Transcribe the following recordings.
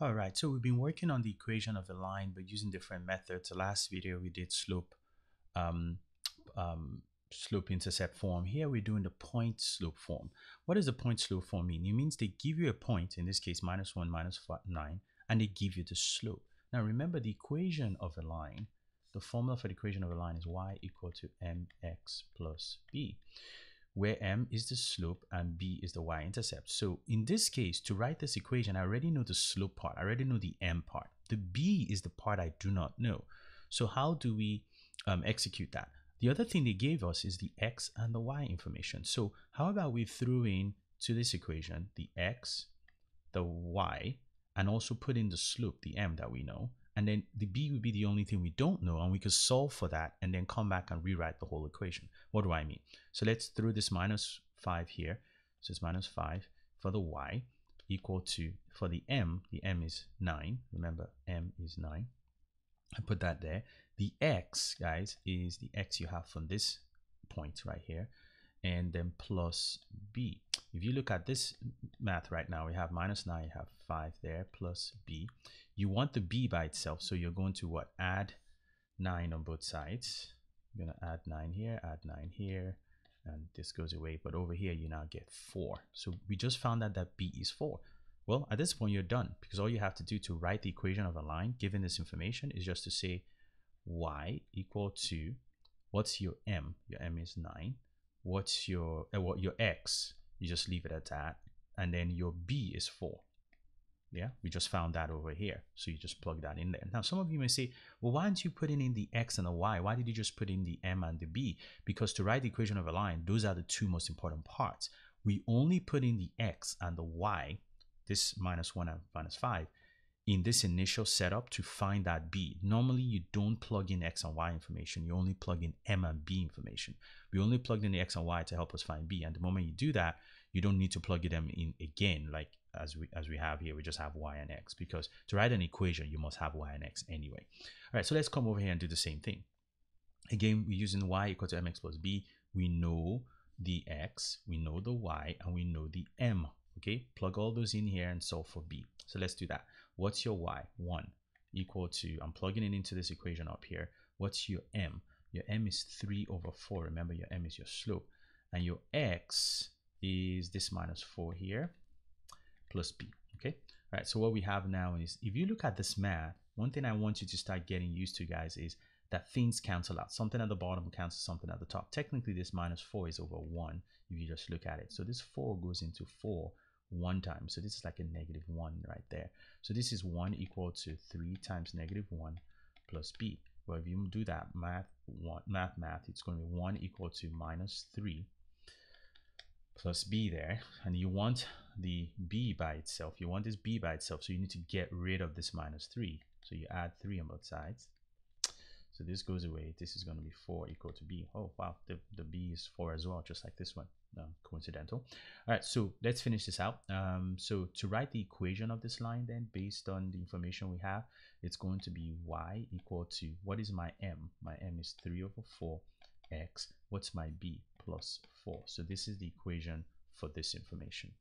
All right, so we've been working on the equation of a line, but using different methods. The last video we did slope, um, um, slope intercept form. Here we're doing the point slope form. What does the point slope form mean? It means they give you a point, in this case minus 1, minus five, 9, and they give you the slope. Now remember the equation of a line, the formula for the equation of a line is y equal to mx plus b where m is the slope and b is the y-intercept. So in this case, to write this equation, I already know the slope part. I already know the m part. The b is the part I do not know. So how do we um, execute that? The other thing they gave us is the x and the y information. So how about we throw in to this equation the x, the y, and also put in the slope, the m that we know, and then the b would be the only thing we don't know and we could solve for that and then come back and rewrite the whole equation. What do i mean? So let's throw this minus 5 here. So it's minus 5 for the y equal to for the m the m is 9 remember m is 9 i put that there. The x guys is the x you have from this point right here and then plus b if you look at this math right now, we have minus 9, you have 5 there, plus b. You want the b by itself, so you're going to what? Add 9 on both sides. You're going to add 9 here, add 9 here, and this goes away. But over here, you now get 4. So we just found out that b is 4. Well, at this point, you're done, because all you have to do to write the equation of a line, given this information, is just to say y equal to, what's your m? Your m is 9. What's your, uh, what your x? you just leave it at that and then your b is 4 yeah we just found that over here so you just plug that in there. Now some of you may say well why aren't you putting in the x and the y? Why did you just put in the m and the b? Because to write the equation of a line those are the two most important parts. We only put in the x and the y this minus 1 and minus 5 in this initial setup to find that B. Normally you don't plug in X and Y information, you only plug in M and B information. We only plugged in the X and Y to help us find B. And the moment you do that, you don't need to plug them in again, like as we as we have here, we just have Y and X because to write an equation, you must have Y and X anyway. All right, so let's come over here and do the same thing. Again, we're using Y equal to MX plus B. We know the X, we know the Y, and we know the M. Okay, plug all those in here and solve for B. So let's do that. What's your y? 1 equal to, I'm plugging it into this equation up here. What's your m? Your m is 3 over 4. Remember, your m is your slope. And your x is this minus 4 here plus b. Okay. All right. So what we have now is if you look at this math, one thing I want you to start getting used to, guys, is that things cancel out. Something at the bottom cancels something at the top. Technically, this minus 4 is over 1 if you just look at it. So this 4 goes into 4 one time. So this is like a negative 1 right there. So this is 1 equal to 3 times negative 1 plus b. Well, if you do that math, one, math, math, it's going to be 1 equal to minus 3 plus b there. And you want the b by itself. You want this b by itself. So you need to get rid of this minus 3. So you add 3 on both sides. So this goes away. This is going to be 4 equal to b. Oh, wow. The, the b is 4 as well, just like this one. Um, coincidental. All right, so let's finish this out. Um, so to write the equation of this line then, based on the information we have, it's going to be y equal to, what is my m? My m is 3 over 4 x. What's my b? Plus 4. So this is the equation for this information.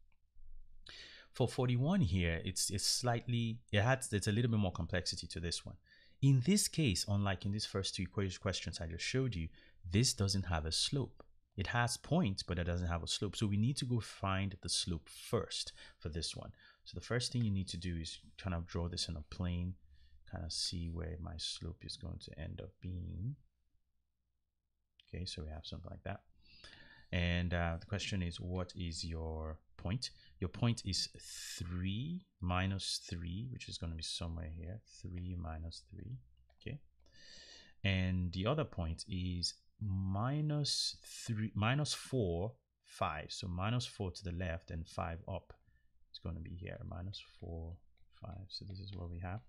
For 41 here, it's, it's slightly, it has, there's a little bit more complexity to this one. In this case, unlike in these first two questions I just showed you, this doesn't have a slope. It has points, but it doesn't have a slope. So we need to go find the slope first for this one. So the first thing you need to do is kind of draw this in a plane, kind of see where my slope is going to end up being. Okay, so we have something like that. And uh, the question is, what is your point? Your point is 3 minus 3, which is going to be somewhere here. 3 minus 3, okay? And the other point is minus 3, minus 4, 5. So minus 4 to the left and 5 up. It's going to be here, minus 4, 5. So this is what we have.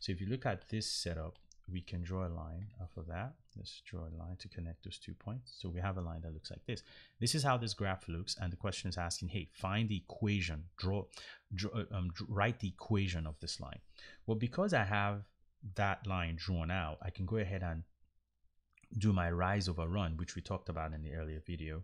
So if you look at this setup, we can draw a line off of that. Let's draw a line to connect those two points. So we have a line that looks like this. This is how this graph looks. And the question is asking, hey, find the equation, draw, draw um, write the equation of this line. Well, because I have that line drawn out, I can go ahead and do my rise over run, which we talked about in the earlier video,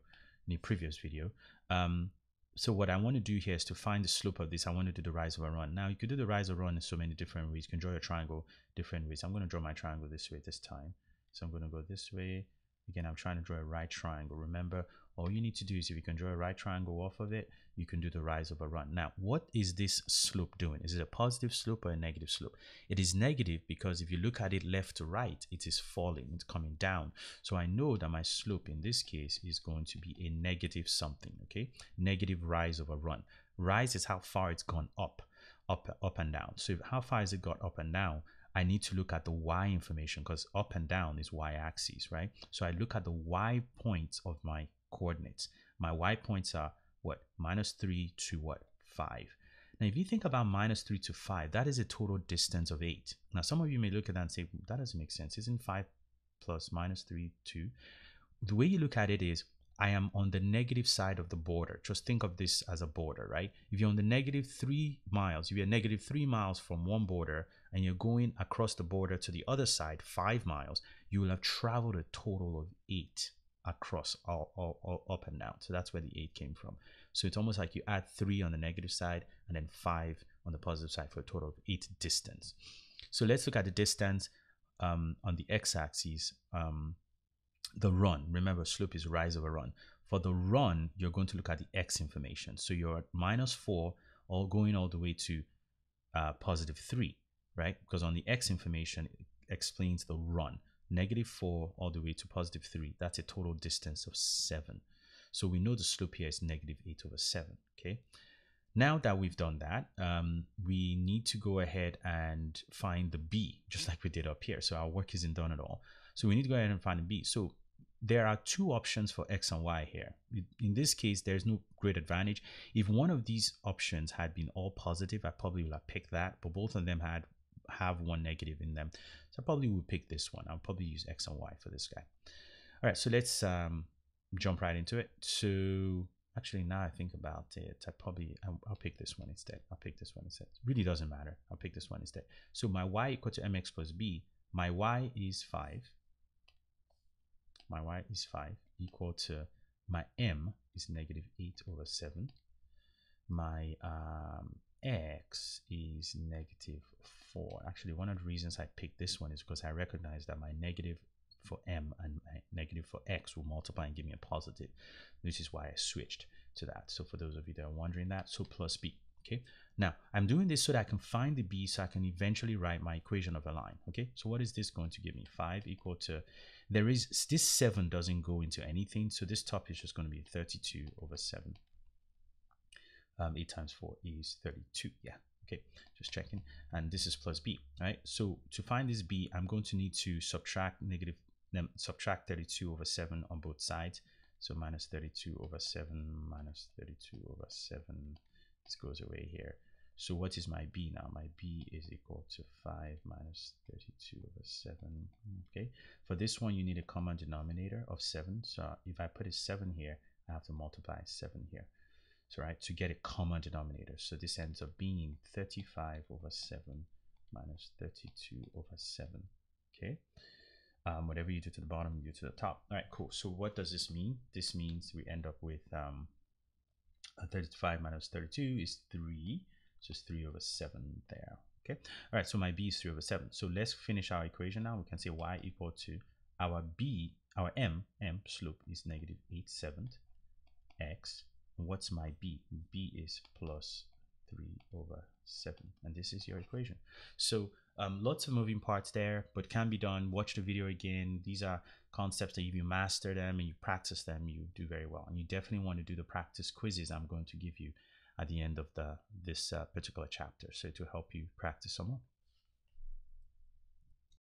in the previous video. Um, so what I want to do here is to find the slope of this. I want to do the rise over run. Now you could do the rise over run in so many different ways. You can draw a triangle different ways. I'm going to draw my triangle this way this time. So I'm going to go this way. Again, I'm trying to draw a right triangle. Remember, all you need to do is if you can draw a right triangle off of it, you can do the rise of a run. Now, what is this slope doing? Is it a positive slope or a negative slope? It is negative because if you look at it left to right, it is falling, it's coming down. So I know that my slope in this case is going to be a negative something, okay? Negative rise of a run. Rise is how far it's gone up, up, up and down. So how far has it got up and down? I need to look at the y information because up and down is y axis, right? So I look at the y points of my coordinates. My y points are what? Minus 3 to what? 5. Now, if you think about minus 3 to 5, that is a total distance of 8. Now, some of you may look at that and say, hmm, that doesn't make sense. Isn't 5 plus minus 3 2? The way you look at it is, I am on the negative side of the border. Just think of this as a border, right? If you're on the negative 3 miles, if you're negative 3 miles from one border and you're going across the border to the other side, 5 miles, you will have traveled a total of 8 across all, all, all, up and down. So that's where the 8 came from. So it's almost like you add 3 on the negative side and then 5 on the positive side for a total of 8 distance. So let's look at the distance um, on the x-axis, um, the run. Remember, slope is rise over run. For the run, you're going to look at the x information. So you're at minus 4 all going all the way to uh, positive 3, right? Because on the x information, it explains the run negative 4 all the way to positive 3. That's a total distance of 7. So we know the slope here is negative 8 over 7. Okay. Now that we've done that, um, we need to go ahead and find the b, just like we did up here. So our work isn't done at all. So we need to go ahead and find the b. So there are two options for x and y here. In this case, there's no great advantage. If one of these options had been all positive, I probably would have picked that, but both of them had have one negative in them. So I probably would pick this one. I'll probably use X and Y for this guy. All right, so let's um, jump right into it. So actually now I think about it, I probably, I'll, I'll, pick this one instead. I'll pick this one instead. It really doesn't matter. I'll pick this one instead. So my Y equal to MX plus B, my Y is five. My Y is five equal to my M is negative eight over seven. My um, X is negative 4. Actually, one of the reasons I picked this one is because I recognize that my negative for m and my negative for x will multiply and give me a positive. This is why I switched to that. So for those of you that are wondering that, so plus b. Okay. Now I'm doing this so that I can find the b so I can eventually write my equation of a line. Okay. So what is this going to give me? 5 equal to, there is, this 7 doesn't go into anything. So this top is just going to be 32 over 7. Um, 8 times 4 is 32. Yeah. Okay, just checking. And this is plus b, right? So to find this b, I'm going to need to subtract negative, subtract 32 over 7 on both sides. So minus 32 over 7 minus 32 over 7. This goes away here. So what is my b now? My b is equal to 5 minus 32 over 7. Okay, for this one, you need a common denominator of 7. So if I put a 7 here, I have to multiply 7 here. So right, to get a common denominator. So this ends up being 35 over 7 minus 32 over 7. Okay. Um, whatever you do to the bottom, you do to the top. All right, cool. So what does this mean? This means we end up with um, 35 minus 32 is 3. So it's 3 over 7 there. Okay. All right, so my b is 3 over 7. So let's finish our equation now. We can say y equal to our b, our m, m slope is negative 8 seventh x what's my b? b is plus 3 over 7 and this is your equation. So um, lots of moving parts there but can be done. Watch the video again. These are concepts that if you master them and you practice them you do very well. And you definitely want to do the practice quizzes i'm going to give you at the end of the this uh, particular chapter so to help you practice some more